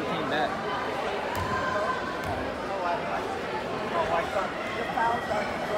came back. Oh, I like it. Oh, my God! are...